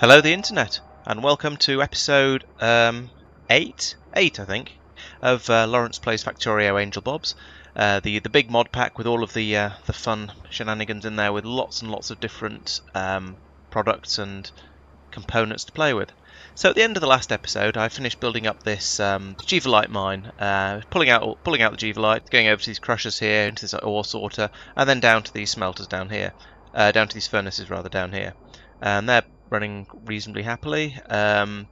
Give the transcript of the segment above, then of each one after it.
Hello, the internet, and welcome to episode um, eight, eight, I think, of uh, Laurence Plays Factorio Angel Bobs. Uh, the the big mod pack with all of the uh, the fun shenanigans in there, with lots and lots of different um, products and components to play with. So at the end of the last episode, I finished building up this um, Jivolite mine, uh, pulling out pulling out the Jivolite, going over to these crushers here, into this ore sorter, and then down to these smelters down here, uh, down to these furnaces rather down here, and they're running reasonably happily. Um,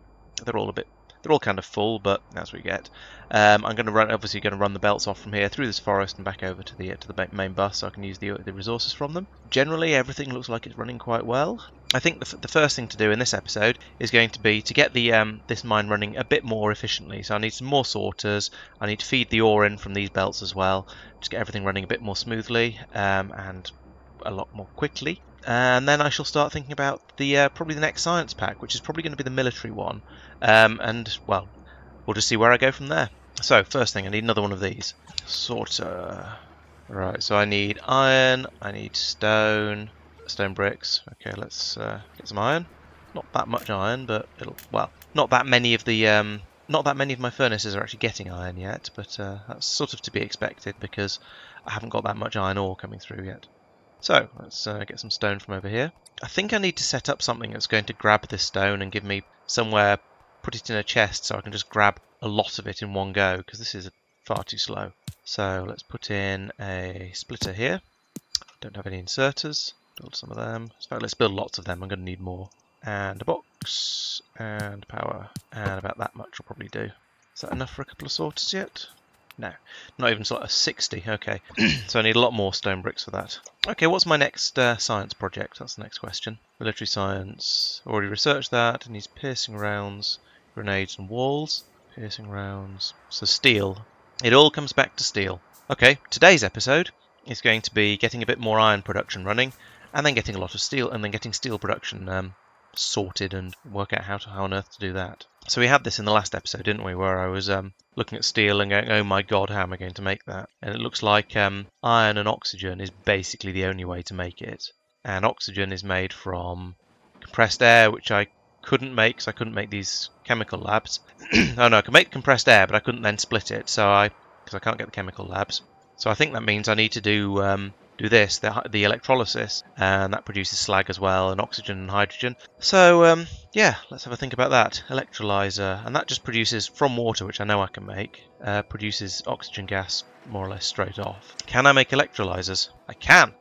they're all a bit they're all kind of full, but that's what you get. Um, I'm going to run, obviously, going to run the belts off from here through this forest and back over to the to the main bus, so I can use the the resources from them. Generally, everything looks like it's running quite well. I think the, the first thing to do in this episode is going to be to get the um, this mine running a bit more efficiently. So I need some more sorters. I need to feed the ore in from these belts as well, to get everything running a bit more smoothly um, and a lot more quickly and then I shall start thinking about the uh, probably the next science pack, which is probably going to be the military one. Um, and well, we'll just see where I go from there. So first thing, I need another one of these. Sorter. Right, so I need iron, I need stone, stone bricks. Okay, let's uh, get some iron. Not that much iron, but it'll well, not that many of the um, not that many of my furnaces are actually getting iron yet, but uh, that's sort of to be expected because I haven't got that much iron ore coming through yet. So, let's uh, get some stone from over here. I think I need to set up something that's going to grab this stone and give me somewhere, put it in a chest so I can just grab a lot of it in one go, because this is far too slow. So let's put in a splitter here. Don't have any inserters. Build some of them. So let's build lots of them. I'm going to need more. And a box. And power. And about that much will probably do. Is that enough for a couple of sorters yet? No, not even sort of 60. Okay, so I need a lot more stone bricks for that. Okay, what's my next uh, science project? That's the next question. Military science. Already researched that. It needs piercing rounds, grenades, and walls. Piercing rounds. So steel. It all comes back to steel. Okay, today's episode is going to be getting a bit more iron production running, and then getting a lot of steel, and then getting steel production um, sorted and work out how to how on earth to do that. So we had this in the last episode, didn't we, where I was um, looking at steel and going, oh my god, how am I going to make that? And it looks like um, iron and oxygen is basically the only way to make it. And oxygen is made from compressed air, which I couldn't make because I couldn't make these chemical labs. oh no, I could make compressed air, but I couldn't then split it, so I because I can't get the chemical labs. So I think that means I need to do um, do this, the, the electrolysis, and that produces slag as well, and oxygen and hydrogen. So, um, yeah, let's have a think about that. Electrolyzer, and that just produces, from water, which I know I can make, uh, produces oxygen gas more or less straight off. Can I make electrolyzers? I can!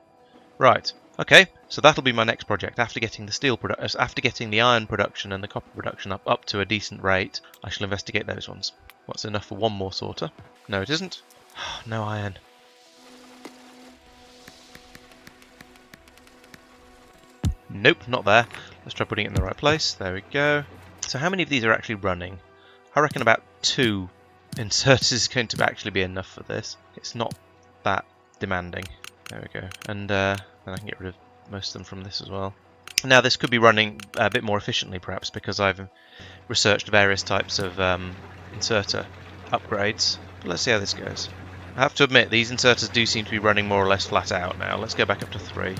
Right, okay, so that'll be my next project. After getting the steel produ uh, after getting the iron production and the copper production up, up to a decent rate, I shall investigate those ones. What's enough for one more sorter? No, it isn't. no iron. Nope, not there. Let's try putting it in the right place. There we go. So how many of these are actually running? I reckon about two inserters is going to actually be enough for this. It's not that demanding. There we go. And uh, then I can get rid of most of them from this as well. Now this could be running a bit more efficiently perhaps because I've researched various types of um, inserter upgrades. But let's see how this goes. I have to admit these inserters do seem to be running more or less flat out now. Let's go back up to three.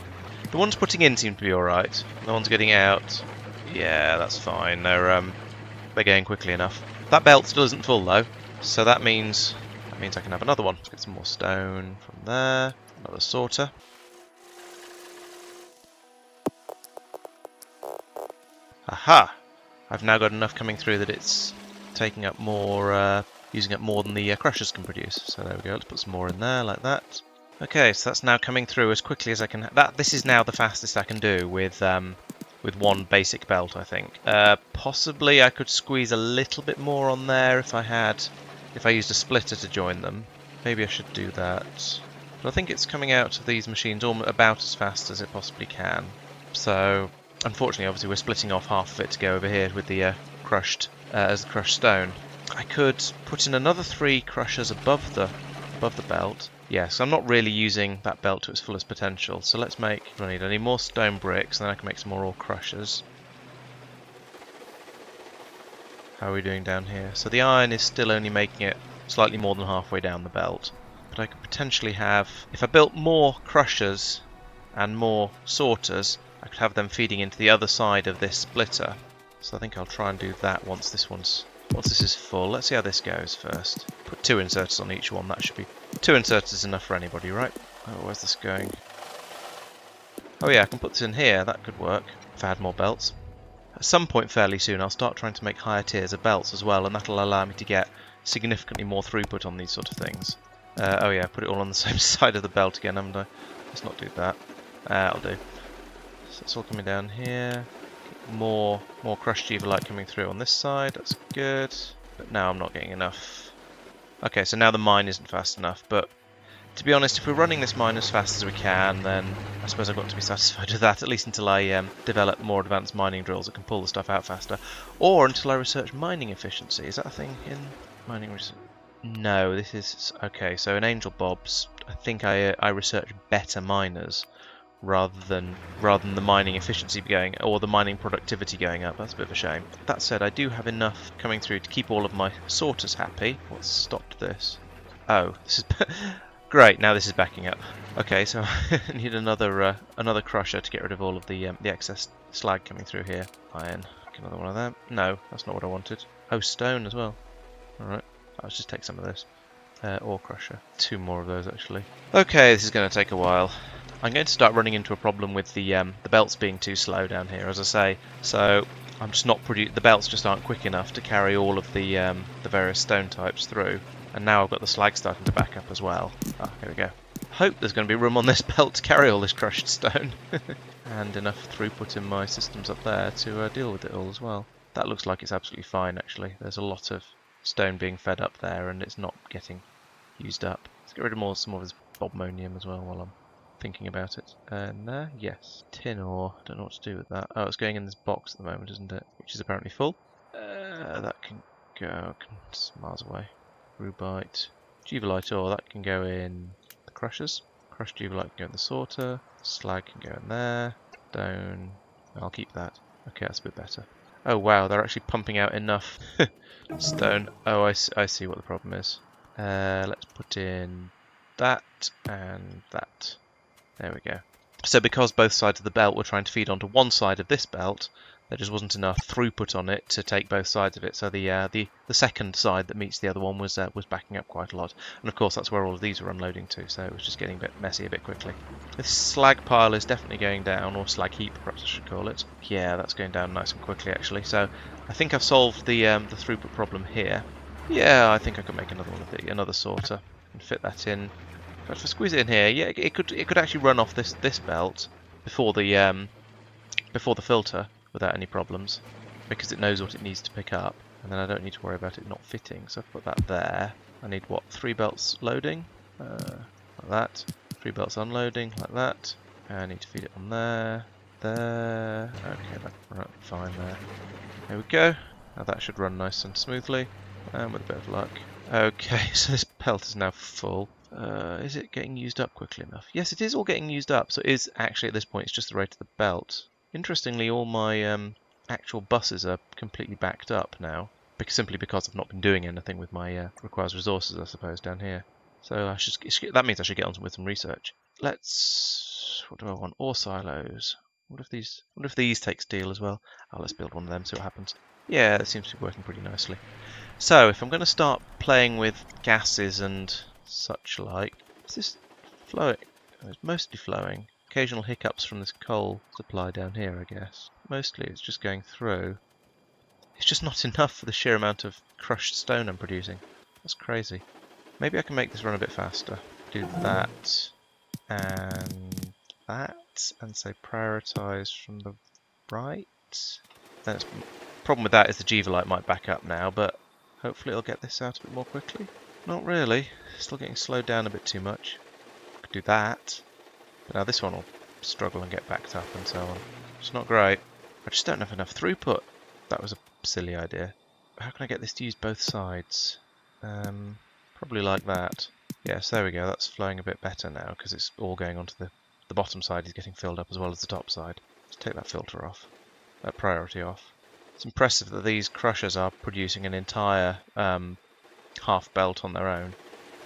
The ones putting in seem to be alright. The ones getting out, yeah, that's fine. They're um, they're going quickly enough. That belt still isn't full though, so that means that means I can have another one. Let's get some more stone from there. Another sorter. Aha! I've now got enough coming through that it's taking up more, uh, using up more than the uh, crushers can produce. So there we go. Let's put some more in there like that. Okay, so that's now coming through as quickly as I can. That this is now the fastest I can do with um, with one basic belt, I think. Uh, possibly I could squeeze a little bit more on there if I had, if I used a splitter to join them. Maybe I should do that. But I think it's coming out of these machines about as fast as it possibly can. So, unfortunately, obviously, we're splitting off half of it to go over here with the uh, crushed uh, as the crushed stone. I could put in another three crushers above the above the belt yeah, so I'm not really using that belt to its fullest potential. So let's make, I need, I need more stone bricks, and then I can make some more ore crushers. How are we doing down here? So the iron is still only making it slightly more than halfway down the belt. But I could potentially have, if I built more crushers and more sorters, I could have them feeding into the other side of this splitter. So I think I'll try and do that once this one's once this is full. Let's see how this goes first. Put two inserters on each one. That should be two inserters is enough for anybody, right? Oh, where's this going? Oh yeah, I can put this in here. That could work if I had more belts. At some point fairly soon, I'll start trying to make higher tiers of belts as well, and that'll allow me to get significantly more throughput on these sort of things. Uh, oh yeah, put it all on the same side of the belt again, haven't I? Let's not do that. Uh, I'll do. So it's all coming down here. More, more crushed light coming through on this side. That's good. But now I'm not getting enough. Okay, so now the mine isn't fast enough. But to be honest, if we're running this mine as fast as we can, then I suppose I've got to be satisfied with that, at least until I um, develop more advanced mining drills that can pull the stuff out faster. Or until I research mining efficiency. Is that a thing in mining research? No, this is... Okay, so in Angel Bob's, I think I, uh, I research better miners rather than rather than the mining efficiency going or the mining productivity going up. That's a bit of a shame. That said, I do have enough coming through to keep all of my sorters happy. What's stopped this? Oh, this is great. Now this is backing up. Okay, so I need another uh, another crusher to get rid of all of the um, the excess slag coming through here. Iron. Another one of them. No, that's not what I wanted. Oh, stone as well. All right. I'll just take some of this. Uh, ore crusher. Two more of those actually. Okay, this is going to take a while. I'm going to start running into a problem with the um, the belts being too slow down here, as I say. So I'm just not the belts just aren't quick enough to carry all of the um, the various stone types through. And now I've got the slag starting to back up as well. Ah, here we go. Hope there's going to be room on this belt to carry all this crushed stone. and enough throughput in my systems up there to uh, deal with it all as well. That looks like it's absolutely fine actually. There's a lot of stone being fed up there and it's not getting used up. Let's get rid of more some of this bobmonium as well while I'm thinking about it. And uh, yes, tin ore. Don't know what to do with that. Oh, it's going in this box at the moment, isn't it? Which is apparently full. Uh, that can go miles away. Rubyte. Jivolite ore, that can go in the crushers. Crushed jivolite can go in the sorter. Slag can go in there. Stone. I'll keep that. Okay, that's a bit better. Oh wow, they're actually pumping out enough stone. Oh, I, I see what the problem is. Uh, let's put in that and that. There we go. So because both sides of the belt were trying to feed onto one side of this belt, there just wasn't enough throughput on it to take both sides of it. So the uh, the the second side that meets the other one was uh, was backing up quite a lot. And of course that's where all of these were unloading to. So it was just getting a bit messy a bit quickly. This slag pile is definitely going down, or slag heap perhaps I should call it. Yeah, that's going down nice and quickly actually. So I think I've solved the um, the throughput problem here. Yeah, I think I could make another one of the another sorter and fit that in if I squeeze it in here, yeah, it could it could actually run off this this belt before the um, before the filter without any problems because it knows what it needs to pick up, and then I don't need to worry about it not fitting. So I've put that there. I need what three belts loading, uh, like that. Three belts unloading, like that. And I need to feed it on there, there. Okay, that right, fine there. There we go. Now that should run nice and smoothly, and with a bit of luck. Okay, so this belt is now full. Uh, is it getting used up quickly enough? Yes, it is all getting used up. So it is actually at this point, it's just the rate of the belt. Interestingly, all my um, actual buses are completely backed up now, because, simply because I've not been doing anything with my uh, requires resources, I suppose, down here. So I should that means I should get on with some research. Let's what do I want? Ore silos. What if these? What if these take steel as well? Oh, let's build one of them. See what happens. Yeah, that seems to be working pretty nicely. So if I'm going to start playing with gases and such like. Is this flowing? Oh, it's mostly flowing. Occasional hiccups from this coal supply down here, I guess. Mostly it's just going through. It's just not enough for the sheer amount of crushed stone I'm producing. That's crazy. Maybe I can make this run a bit faster. Do that and that and say prioritize from the right. Then problem with that is the Jivolite might back up now, but hopefully it'll get this out a bit more quickly. Not really. Still getting slowed down a bit too much. Could do that. But now this one will struggle and get backed up and so on. It's not great. I just don't have enough throughput. That was a silly idea. How can I get this to use both sides? Um, probably like that. Yes, there we go. That's flowing a bit better now because it's all going onto the... The bottom side is getting filled up as well as the top side. Let's take that filter off. That priority off. It's impressive that these crushers are producing an entire um, half belt on their own.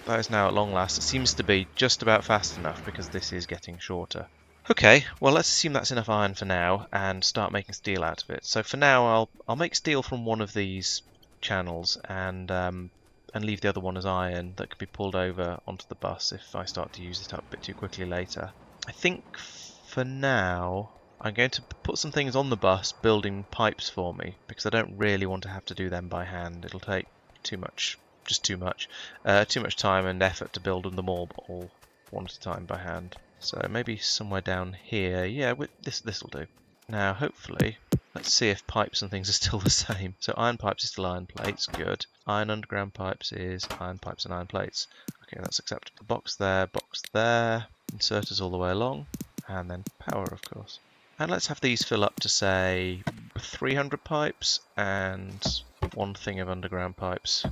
That is now at long last. It seems to be just about fast enough because this is getting shorter. Okay, well let's assume that's enough iron for now and start making steel out of it. So for now I'll I'll make steel from one of these channels and um, and leave the other one as iron that can be pulled over onto the bus if I start to use it up a bit too quickly later. I think for now I'm going to put some things on the bus building pipes for me because I don't really want to have to do them by hand. It'll take too much, just too much, uh, too much time and effort to build them all, all one at a time by hand. So maybe somewhere down here. Yeah, this this will do. Now, hopefully, let's see if pipes and things are still the same. So iron pipes is still iron plates, good. Iron underground pipes is iron pipes and iron plates. Okay, that's acceptable. Box there, box there. Inserters all the way along. And then power, of course. And let's have these fill up to, say, 300 pipes and one thing of underground pipes.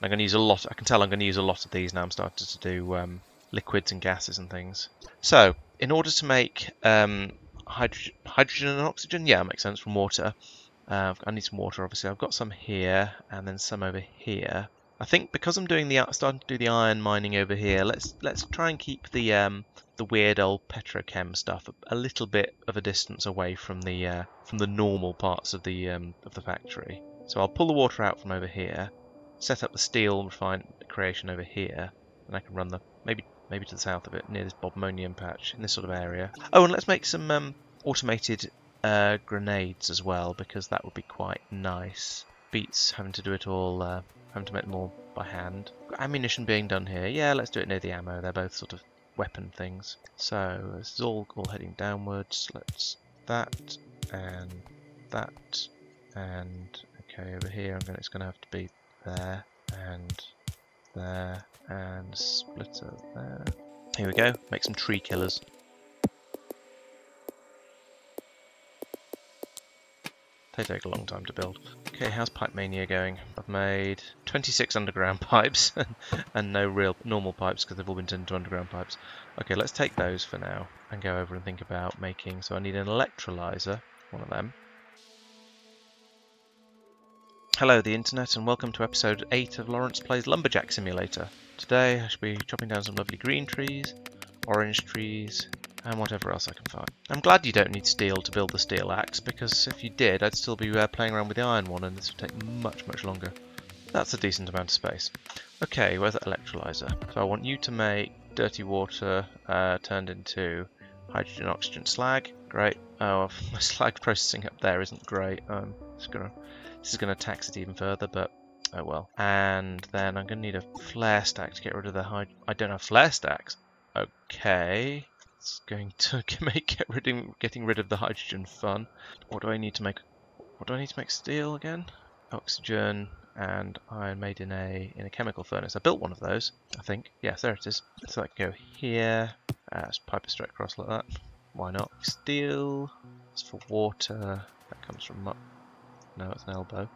I'm going to use a lot, I can tell I'm going to use a lot of these now I'm starting to do um, liquids and gases and things. So, in order to make um, hydrogen, hydrogen and oxygen, yeah, makes sense from water. Uh, I need some water, obviously. I've got some here and then some over here. I think because I'm doing the starting to do the iron mining over here, let's let's try and keep the um, the weird old petrochem stuff a, a, little bit of a distance away from the uh, from the normal parts of the um, of the factory. So I'll pull the water out from over here, set up the steel refine creation over here, and I can run the maybe maybe to the south of it, near this bobmonium patch, in this sort of area. Oh, and let's make some um, automated uh, grenades as well, because that would be quite nice. Beats having to do it all, uh, having to make them all by hand. Ammunition being done here. Yeah, let's do it near the ammo. They're both sort of weapon things. So this is all, all heading downwards. Let's that and that and okay over here. I'm gonna, it's going to have to be there and there and splitter there. Here we go, make some tree killers. They take a long time to build. Okay, how's Pipe Mania going? I've made 26 underground pipes and no real normal pipes because they've all been turned into underground pipes. Okay, let's take those for now and go over and think about making... So I need an electrolyzer, one of them. Hello the internet and welcome to episode 8 of Laurence Plays Lumberjack Simulator. Today I shall be chopping down some lovely green trees, orange trees, and whatever else I can find. I'm glad you don't need steel to build the steel axe, because if you did I'd still be uh, playing around with the iron one and this would take much much longer. That's a decent amount of space. Okay, where's the electrolyzer? So I want you to make dirty water uh, turned into hydrogen oxygen slag. Great. Oh, my slag processing up there isn't great. Um, gonna, this is going to tax it even further, but Oh well. And then I'm going to need a flare stack to get rid of the hyd... I don't have flare stacks. Okay. It's going to make get rid of, getting rid of the hydrogen fun. What do I need to make? What do I need to make steel again? Oxygen and iron made in a in a chemical furnace. I built one of those, I think. Yes, there it is. So I can go here. Uh, just pipe it straight across like that. Why not? Steel. It's for water. That comes from... No, it's an elbow.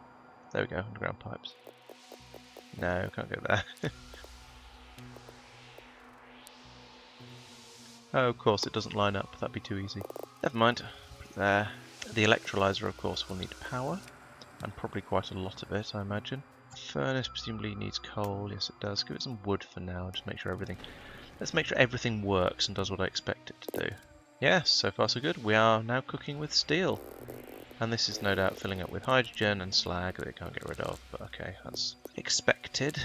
There we go, underground pipes. No, can't go there. oh, of course, it doesn't line up. That'd be too easy. Never mind. there. The electrolyzer, of course, will need power. And probably quite a lot of it, I imagine. Furnace presumably needs coal. Yes, it does. Give it some wood for now. Just make sure everything... Let's make sure everything works and does what I expect it to do. Yes, so far so good. We are now cooking with steel. And this is no doubt filling up with hydrogen and slag that it can't get rid of, but okay, that's expected.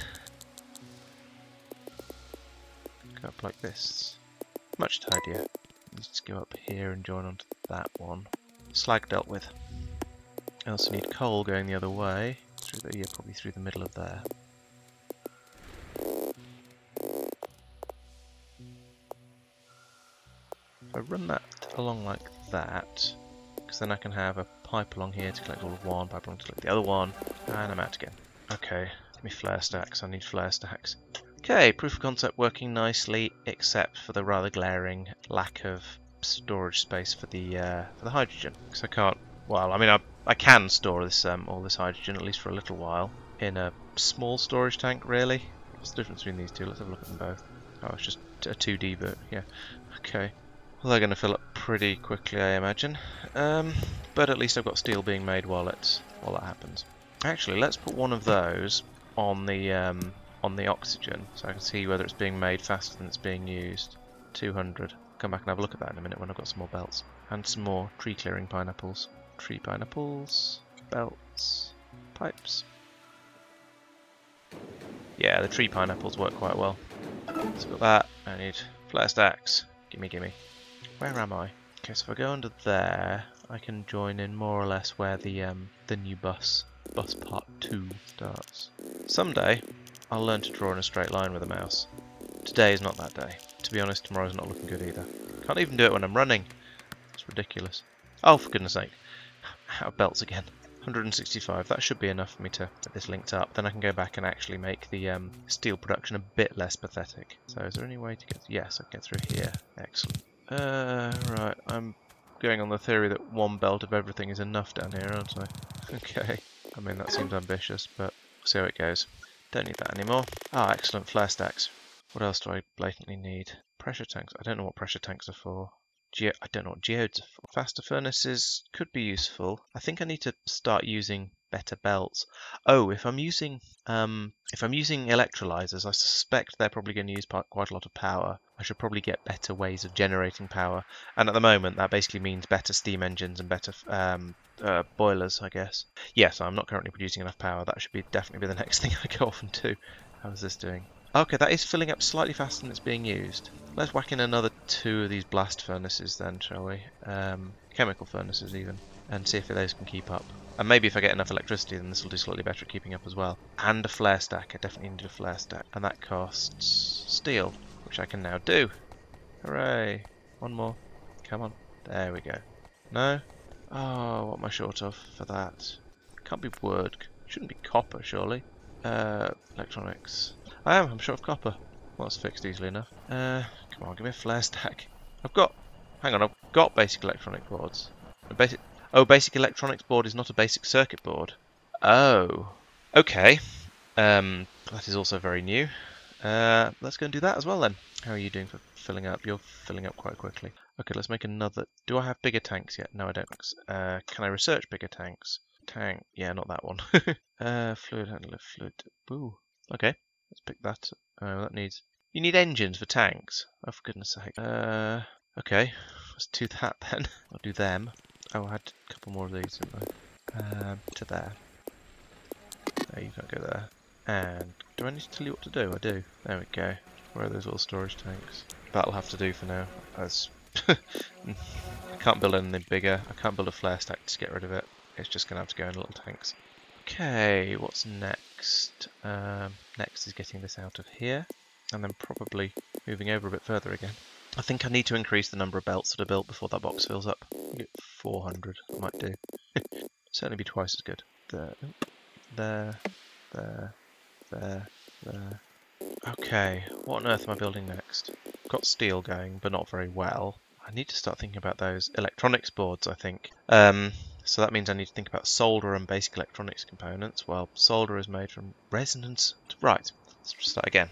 Go up like this. Much tidier. Let's go up here and join onto that one. Slag dealt with. I also need coal going the other way. Through the, yeah, probably through the middle of there. If I run that along like that, because then I can have a pipe along here to collect all of one, pipe along to collect the other one, and I'm out again. Okay, give me flare stacks, I need flare stacks. Okay, proof of concept working nicely, except for the rather glaring lack of storage space for the uh, for the hydrogen. Because I can't, well, I mean, I, I can store this um, all this hydrogen, at least for a little while, in a small storage tank, really. What's the difference between these two? Let's have a look at them both. Oh, it's just a 2D, but yeah. Okay. Well, they're going to fill up pretty quickly, I imagine. Um, but at least I've got steel being made while it's while that happens. Actually, let's put one of those on the um, on the oxygen, so I can see whether it's being made faster than it's being used. 200. Come back and have a look at that in a minute when I've got some more belts. And some more tree clearing pineapples. Tree pineapples, belts, pipes. Yeah, the tree pineapples work quite well. So got that. I need flare stacks. Gimme, gimme. Where am I? Okay, so if I go under there, I can join in more or less where the um, the new bus, bus part 2 starts. Someday, I'll learn to draw in a straight line with a mouse. Today is not that day. To be honest, tomorrow's not looking good either. Can't even do it when I'm running. It's ridiculous. Oh, for goodness sake. Out of belts again. 165, that should be enough for me to get this linked up. Then I can go back and actually make the um, steel production a bit less pathetic. So is there any way to get... Yes, I can get through here. Excellent. Uh, right, I'm going on the theory that one belt of everything is enough down here, aren't I? Okay. I mean, that seems ambitious, but we'll see how it goes. Don't need that anymore. Ah, excellent. Flare stacks. What else do I blatantly need? Pressure tanks. I don't know what pressure tanks are for. Ge I don't know what geodes are for. Faster furnaces could be useful. I think I need to start using better belts. Oh, if I'm using um, if I'm using electrolyzers, I suspect they're probably going to use quite a lot of power. I should probably get better ways of generating power. And at the moment, that basically means better steam engines and better um, uh, boilers, I guess. Yes, I'm not currently producing enough power. That should be definitely be the next thing I go off and do. How is this doing? Okay, that is filling up slightly faster than it's being used. Let's whack in another two of these blast furnaces then, shall we? Um, chemical furnaces even, and see if those can keep up. And maybe if I get enough electricity then this will do slightly better at keeping up as well. And a flare stack, I definitely need a flare stack. And that costs steel, which I can now do. Hooray! One more. Come on. There we go. No? Oh, what am I short of for that? Can't be wood. Shouldn't be copper, surely. Uh, electronics. I am, I'm short of copper. Well, that's fixed easily enough. Uh, come on, give me a flare stack. I've got, hang on, I've got basic electronic boards. Basic, oh, basic electronics board is not a basic circuit board. Oh, okay. Um, that is also very new. Uh, let's go and do that as well then. How are you doing for filling up? You're filling up quite quickly. Okay, let's make another. Do I have bigger tanks yet? No, I don't. Uh, can I research bigger tanks? Tank. Yeah, not that one. uh, fluid handler, fluid. Boo. Okay. Let's pick that. Oh, that needs. You need engines for tanks. Oh, for goodness sake. Uh, okay. Let's do that then. I'll do them. Oh, I had a couple more of these, didn't I? Um, to there. There, you can't go there. And do I need to tell you what to do? I do. There we go. Where are those little storage tanks? That'll have to do for now. As I can't build anything bigger. I can't build a flare stack to get rid of it. It's just going to have to go in little tanks. Okay, what's next? Um, next is getting this out of here, and then probably moving over a bit further again. I think I need to increase the number of belts that are built before that box fills up. Get 400, might do. Certainly be twice as good. There, there, there, there, there. Okay, what on earth am I building next? Got steel going, but not very well. I need to start thinking about those electronics boards, I think. Um, so that means I need to think about solder and basic electronics components. Well, solder is made from resonance. Right, let's start again.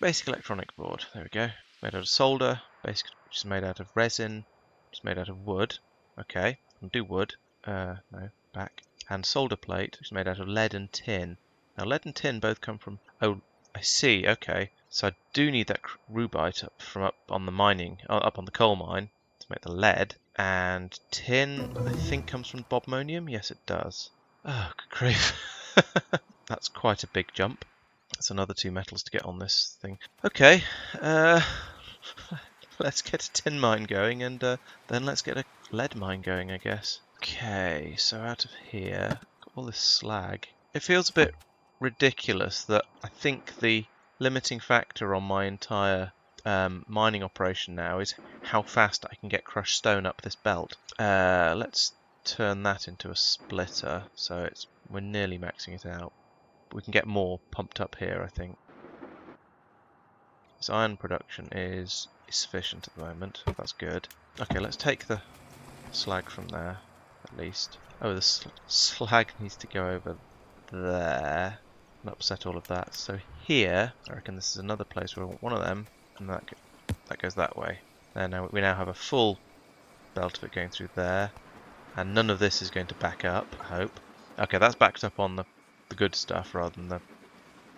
Basic electronic board, there we go. Made out of solder, basic, which is made out of resin, which is made out of wood. Okay, I'll do wood. Uh, no, back. And solder plate, which is made out of lead and tin. Now, lead and tin both come from... Oh, I see, okay. So I do need that rubyte up from up on the mining, uh, up on the coal mine to make the lead. And tin, I think, comes from bobmonium. Yes, it does. Oh, good grief. That's quite a big jump. That's another two metals to get on this thing. Okay, uh, let's get a tin mine going, and uh, then let's get a lead mine going, I guess. Okay, so out of here, got all this slag. It feels a bit ridiculous that I think the limiting factor on my entire um, mining operation now is how fast I can get crushed stone up this belt. Uh, let's turn that into a splitter, so it's we're nearly maxing it out. We can get more pumped up here, I think. This iron production is, sufficient at the moment. That's good. Okay, let's take the slag from there, at least. Oh, the sl slag needs to go over there and upset all of that. So here, I reckon this is another place where I want one of them and that go, that goes that way. There now we now have a full belt of it going through there, and none of this is going to back up. I hope. Okay, that's backed up on the good stuff rather than the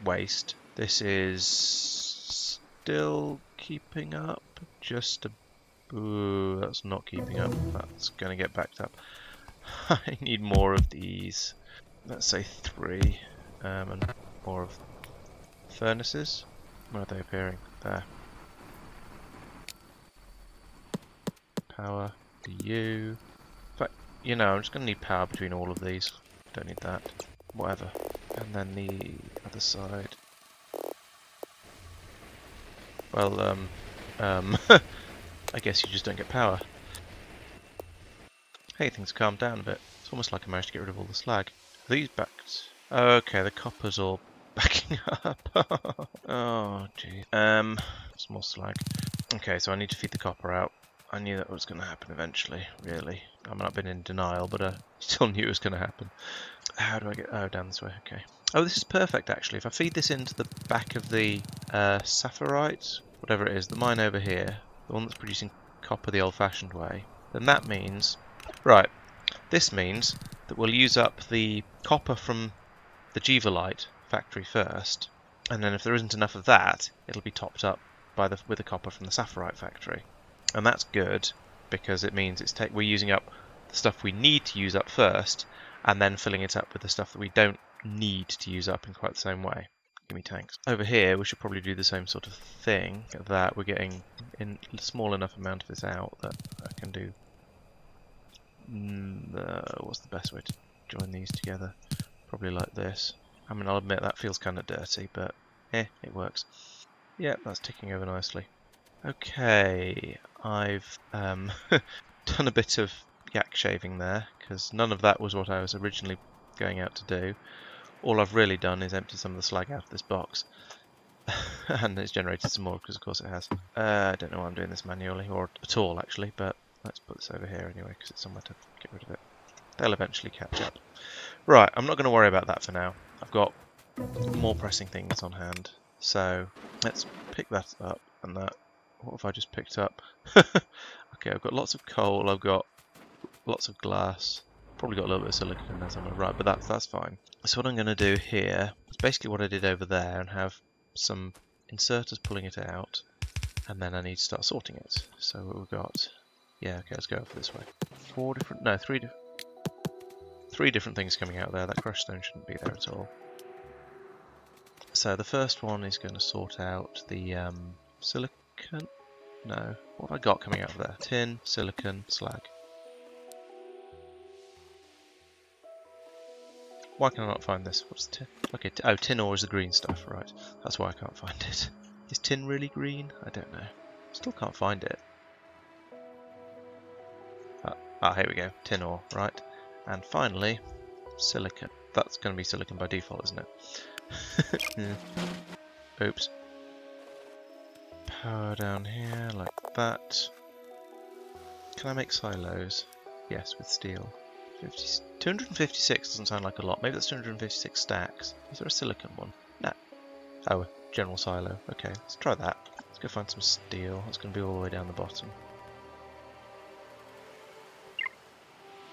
waste. This is still keeping up? Just a... Ooh, that's not keeping up. That's going to get backed up. I need more of these. Let's say three. Um, and more of furnaces. Where are they appearing? There. Power. You. In fact, you know, I'm just going to need power between all of these. Don't need that. Whatever. And then the other side. Well, um, um, I guess you just don't get power. Hey, things calmed down a bit. It's almost like I managed to get rid of all the slag. Are these backed? Okay, the copper's all backing up. oh, gee. Um, small slag. Okay, so I need to feed the copper out. I knew that was going to happen eventually, really. I mean, I've been in denial, but I still knew it was going to happen. How do I get... Oh, down this way, okay. Oh, this is perfect, actually. If I feed this into the back of the uh, saphirite, whatever it is, the mine over here, the one that's producing copper the old-fashioned way, then that means... Right, this means that we'll use up the copper from the Jivolite factory first, and then if there isn't enough of that, it'll be topped up by the with the copper from the saphirite factory and that's good because it means it's we're using up the stuff we need to use up first and then filling it up with the stuff that we don't need to use up in quite the same way. Give me tanks. Over here we should probably do the same sort of thing that we're getting in small enough amount of this out that I can do mm, uh, what's the best way to join these together? Probably like this. I mean I'll admit that feels kind of dirty but eh, it works. Yeah, that's ticking over nicely. Okay, I've um, done a bit of yak shaving there because none of that was what I was originally going out to do. All I've really done is empty some of the slag out of this box and it's generated some more because of course it has. Uh, I don't know why I'm doing this manually or at all actually but let's put this over here anyway because it's somewhere to get rid of it. They'll eventually catch up. Right, I'm not going to worry about that for now. I've got more pressing things on hand. So let's pick that up and that what have I just picked up? okay, I've got lots of coal, I've got lots of glass, probably got a little bit of silicon in there somewhere, right, but that's, that's fine. So what I'm going to do here is basically what I did over there and have some inserters pulling it out, and then I need to start sorting it. So we've got, yeah, okay, let's go over this way. Four different, no, three, three different things coming out there. That crushed stone shouldn't be there at all. So the first one is going to sort out the um, silicon silicon? No. What have I got coming out of there? Tin, silicon, slag. Why can I not find this? What's tin? Okay, oh, tin ore is the green stuff, right. That's why I can't find it. Is tin really green? I don't know. Still can't find it. Ah, ah here we go. Tin ore, right. And finally, silicon. That's going to be silicon by default, isn't it? Oops power down here like that. Can I make silos? Yes, with steel. 50, 256 doesn't sound like a lot. Maybe that's 256 stacks. Is there a silicon one? No. Oh, general silo. Okay, let's try that. Let's go find some steel. That's going to be all the way down the bottom.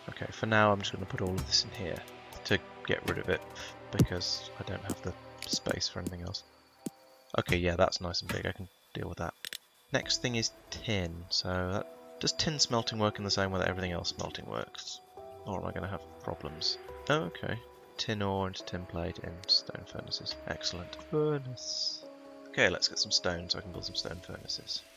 Okay, for now I'm just going to put all of this in here to get rid of it because I don't have the space for anything else. Okay, yeah, that's nice and big. I can deal with that. Next thing is tin. So that, does tin smelting work in the same way that everything else smelting works? Or am I going to have problems? Oh, okay. Tin ore into tin plate in stone furnaces. Excellent. Furnace. Okay, let's get some stone so I can build some stone furnaces.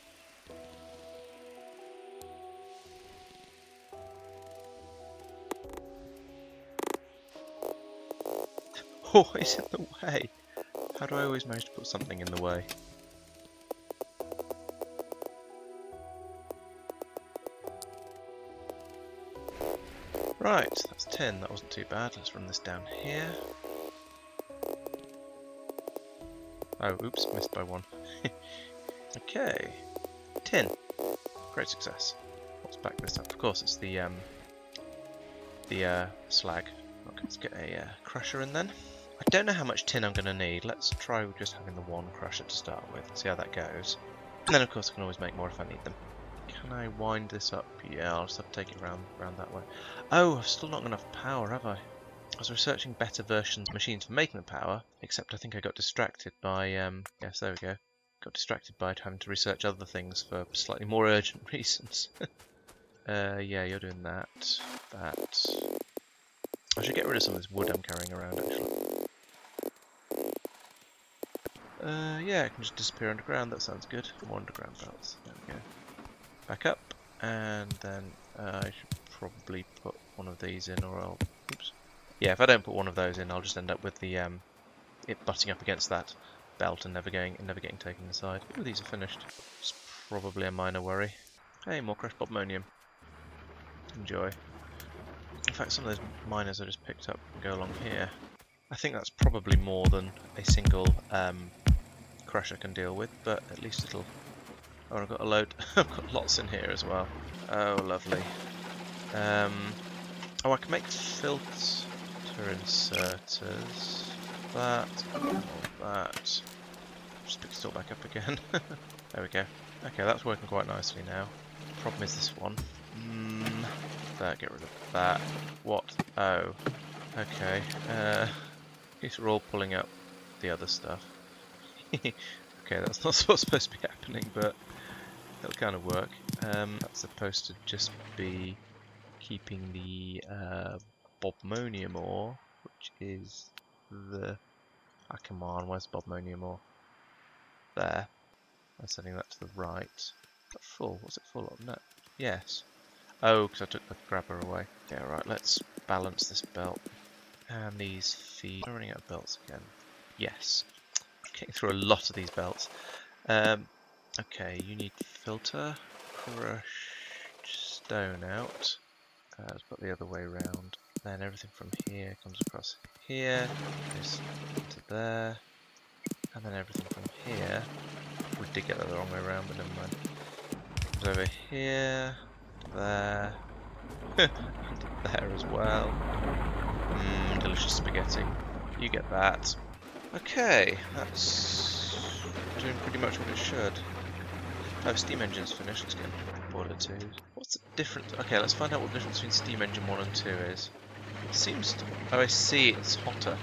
Oh, it's in the way! How do I always manage to put something in the way? Right, that's 10, that wasn't too bad. Let's run this down here. Oh, oops, missed by one. okay, 10. Great success. Let's back this up? Of course, it's the um, the uh, slag. Okay, let's get a uh, crusher in then. I don't know how much tin I'm going to need. Let's try just having the one crusher to start with, see how that goes. And then of course I can always make more if I need them. Can I wind this up? Yeah, I'll just have to take it round, round that way. Oh, I've still not got enough power, have I? I was researching better versions of machines for making the power, except I think I got distracted by, um, yes, there we go. got distracted by having to research other things for slightly more urgent reasons. uh, yeah, you're doing that. That. I should get rid of some of this wood I'm carrying around, actually. Uh, yeah, it can just disappear underground. That sounds good. More underground belts. There we go. Back up, and then uh, I should probably put one of these in, or I'll. Oops. Yeah, if I don't put one of those in, I'll just end up with the um, it butting up against that belt and never going and never getting taken aside. Ooh, these are finished. It's probably a minor worry. Hey, more crushed bobmonium. Enjoy. In fact, some of those miners I just picked up go along here. I think that's probably more than a single um, crusher can deal with, but at least it'll... Oh, I've got a load. I've got lots in here as well. Oh, lovely. Um, oh, I can make filter inserters. That, that. Just pick it all back up again. there we go. Okay, that's working quite nicely now. Problem is this one. Mm, that, get rid of that. What? Oh. Okay. Uh, these are all pulling up the other stuff. okay, that's not what's supposed to be happening, but it'll kind of work. Um, that's supposed to just be keeping the uh, bobmonium ore, which is the... Ah, come on, where's bobmonium ore? There. I'm sending that to the right. full? What's it full of? No. Yes. Oh, because I took the grabber away. Yeah, right, let's balance this belt. And these feet. I'm running out of belts again. Yes. Getting through a lot of these belts. Um, okay, you need filter. Crush stone out. Uh, let's put the other way around. Then everything from here comes across here, goes to there, and then everything from here. We did get that the wrong way around, but never mind. Comes over here, there, and there as well. Mmm, delicious spaghetti. You get that. Okay, that's doing pretty much what it should. Oh, steam engine's finished. Let's get boiler 2. What's the difference? Okay, let's find out what the difference between steam engine 1 and 2 is. It seems to... Oh, I see, it's hotter.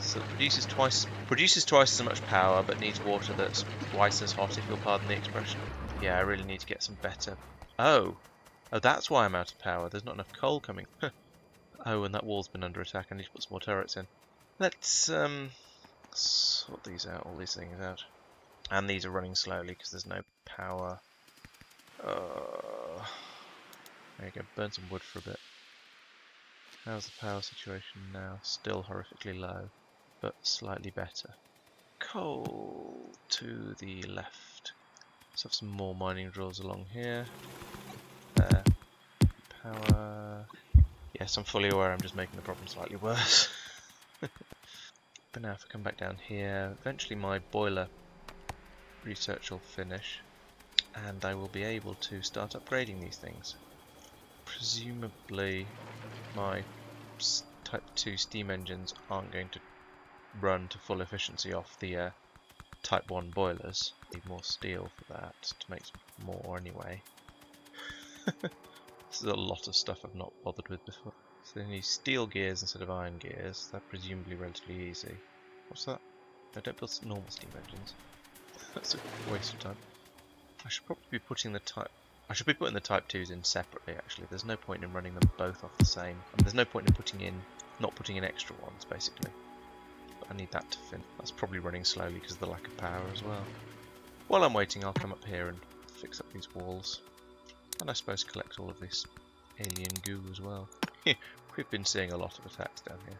So it produces twice, produces twice as much power, but needs water that's twice as hot, if you'll pardon the expression. Yeah, I really need to get some better... Oh! Oh, that's why I'm out of power. There's not enough coal coming. oh, and that wall's been under attack. I need to put some more turrets in. Let's, um... Sort these out, all these things out. And these are running slowly because there's no power. Uh, there you go, burn some wood for a bit. How's the power situation now? Still horrifically low, but slightly better. Coal to the left. Let's have some more mining drills along here. There. Power. Yes, I'm fully aware I'm just making the problem slightly worse. but now if I come back down here, eventually my boiler research will finish and I will be able to start upgrading these things. Presumably my Type 2 steam engines aren't going to run to full efficiency off the uh, Type 1 boilers. Need more steel for that to make more anyway. this is a lot of stuff I've not bothered with before. So they need steel gears instead of iron gears. They're presumably relatively easy. What's that? I don't build normal steam engines. That's a waste of time. I should probably be putting the type. I should be putting the Type 2s in separately actually. There's no point in running them both off the same. There's no point in putting in, not putting in extra ones basically. But I need that to fin. That's probably running slowly because of the lack of power as well. While I'm waiting, I'll come up here and fix up these walls. And I suppose collect all of this alien goo as well. We've been seeing a lot of attacks down here.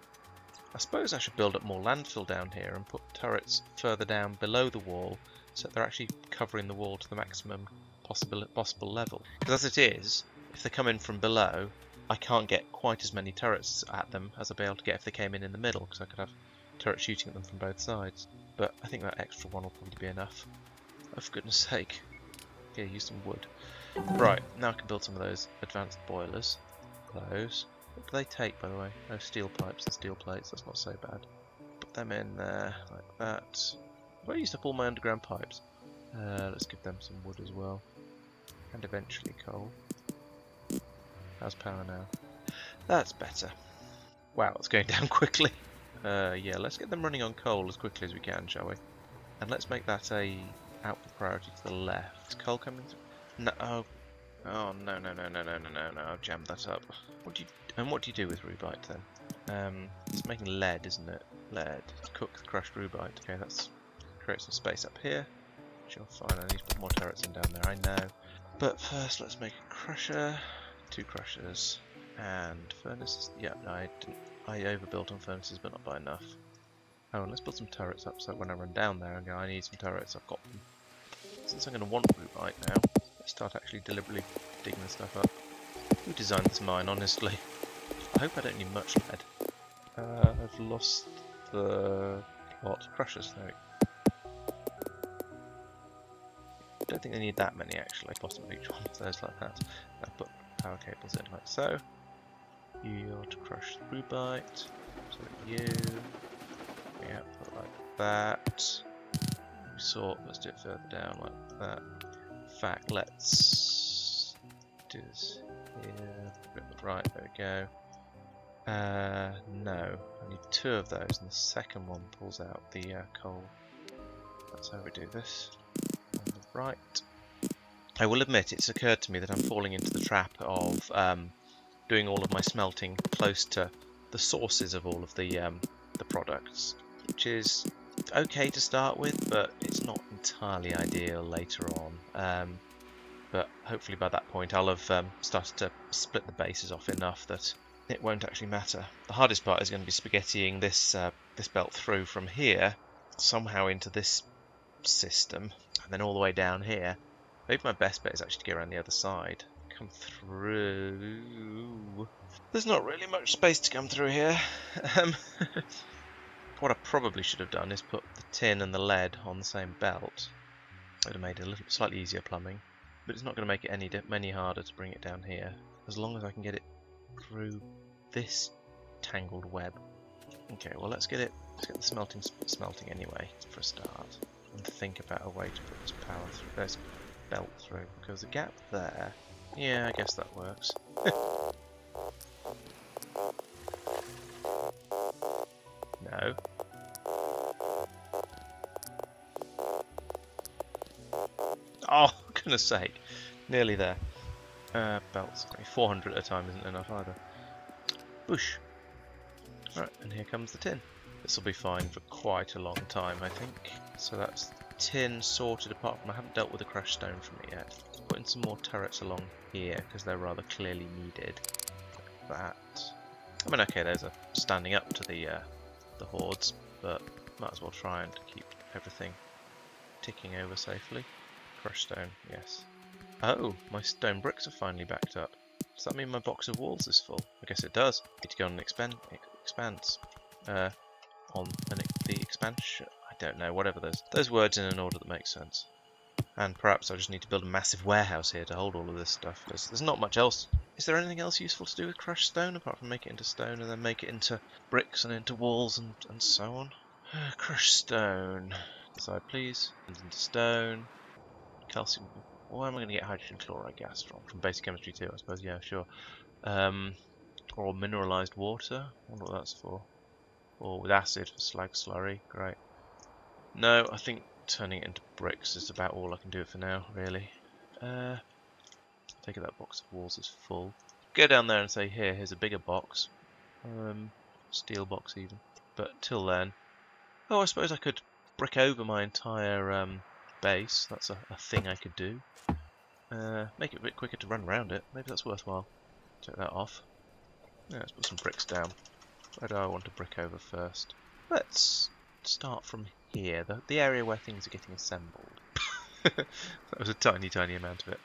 I suppose I should build up more landfill down here and put turrets further down below the wall so they're actually covering the wall to the maximum possible possible level. Because as it is, if they come in from below, I can't get quite as many turrets at them as I'd be able to get if they came in in the middle, because I could have turrets shooting at them from both sides. But I think that extra one will probably be enough. Oh, for goodness sake. Okay, use some wood. Right, now I can build some of those advanced boilers. Those. What do they take, by the way? No steel pipes and steel plates, that's not so bad. Put them in there, like that. I used up all my underground pipes. Uh, let's give them some wood as well. And eventually coal. How's power now? That's better. Wow, it's going down quickly. Uh, yeah, let's get them running on coal as quickly as we can, shall we? And let's make that a output priority to the left. Is coal coming through? No. Oh. Oh no no no no no no no no! I've jammed that up. What do you and what do you do with rubyte then? Um, it's making lead, isn't it? Lead. Cook the crushed rubyte. Okay, that's create some space up here. Sure, fine. I need to put more turrets in down there. I know. But first, let's make a crusher, two crushers, and furnaces. Yeah, no, I. I overbuilt on furnaces, but not by enough. Oh, let's put some turrets up so when I run down there and go, I need some turrets, I've got them. Since I'm going to want rubyte now, let's start actually deliberately digging the stuff up. Who designed this mine, honestly? I hope I don't need much lead. Uh, I've lost the plot. Crushers, there don't think they need that many actually, possibly each one of those like that. I put power cables in like so. You're to crush rubyte. So you yeah, put like that. Sort, let's do it further down like that. In fact, let's do this here. Right, there we go. Uh, no, I need two of those, and the second one pulls out the uh, coal. That's how we do this. Right. I will admit, it's occurred to me that I'm falling into the trap of um, doing all of my smelting close to the sources of all of the um, the products which is okay to start with, but it's not entirely ideal later on. Um, but hopefully by that point I'll have um, started to split the bases off enough that it won't actually matter. The hardest part is going to be spaghettiing this uh, this belt through from here somehow into this system and then all the way down here. Maybe my best bet is actually to get around the other side. Come through. There's not really much space to come through here. Um, what I probably should have done is put the tin and the lead on the same belt. It would have made it a little slightly easier plumbing, but it's not going to make it any any harder to bring it down here, as long as I can get it through this tangled web. Okay, well let's get it. Let's get the smelting smelting anyway for a start, and think about a way to put this power through this belt through because the gap there. Yeah, I guess that works. no. Oh, goodness sake. Nearly there. Uh, belts. 400 at a time isn't enough either. Bush. Right, and here comes the tin. This will be fine for quite a long time, I think. So that's tin sorted apart from I haven't dealt with the crushed stone from it yet. Putting some more turrets along here because they're rather clearly needed. Like that. I mean, okay, those are standing up to the uh, the hordes, but might as well try and keep everything ticking over safely. Crushed stone, yes. Oh, my stone bricks are finally backed up. Does that mean my box of walls is full? I guess it does. Need to go on an expand expanse. Uh, on an, the expansion. Don't know. Whatever those those words in an order that makes sense. And perhaps I just need to build a massive warehouse here to hold all of this stuff. There's, there's not much else. Is there anything else useful to do with crushed stone apart from make it into stone and then make it into bricks and into walls and, and so on? crushed stone. Side, please. Into stone. Calcium. Where am I going to get hydrogen chloride gas from? From basic chemistry too, I suppose. Yeah, sure. Um, or mineralized water. I wonder what that's for. Or with acid for slag slurry. Great. No, I think turning it into bricks is about all I can do for now, really. Uh, take it that box of walls is full. Go down there and say, here, here's a bigger box. Um, steel box even. But till then, oh, I suppose I could brick over my entire um, base. That's a, a, thing I could do. Uh, make it a bit quicker to run around it. Maybe that's worthwhile. Take that off. Yeah, let's put some bricks down. Where do I want to brick over first? Let's start from here, the, the area where things are getting assembled. that was a tiny, tiny amount of it.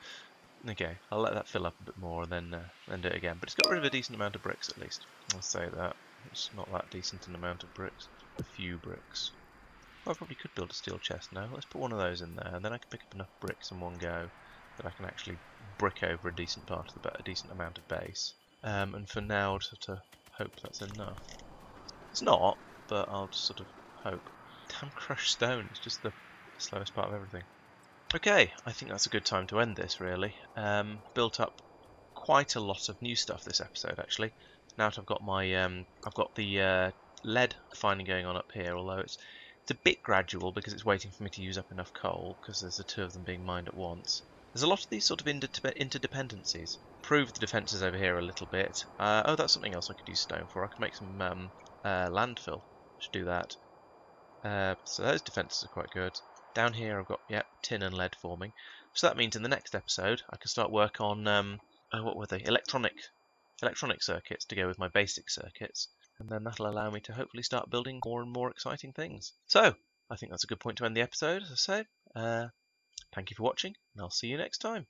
Okay, I'll let that fill up a bit more and then, uh, then do it again. But it's got rid of a decent amount of bricks at least. I'll say that. It's not that decent an amount of bricks. A few bricks. Well, I probably could build a steel chest now. Let's put one of those in there, and then I can pick up enough bricks in one go that I can actually brick over a decent part of the a decent amount of base. Um, and for now, just to hope that's enough. It's not, but I'll just sort of hope. Damn crushed stone, it's just the slowest part of everything. Okay, I think that's a good time to end this really. Um, built up quite a lot of new stuff this episode actually. Now that I've got my, um, I've got the uh, lead finding going on up here, although it's It's a bit gradual because it's waiting for me to use up enough coal because there's the two of them being mined at once. There's a lot of these sort of interdependencies. Improve the defences over here a little bit. Uh, oh, that's something else I could use stone for. I could make some um, uh, landfill. Should do that. Uh, so those defences are quite good. Down here I've got, yep, tin and lead forming. So that means in the next episode I can start work on, um, oh, what were they? Electronic, electronic circuits to go with my basic circuits. And then that'll allow me to hopefully start building more and more exciting things. So, I think that's a good point to end the episode, as I say. Uh, thank you for watching, and I'll see you next time.